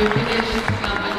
Eu queria chamar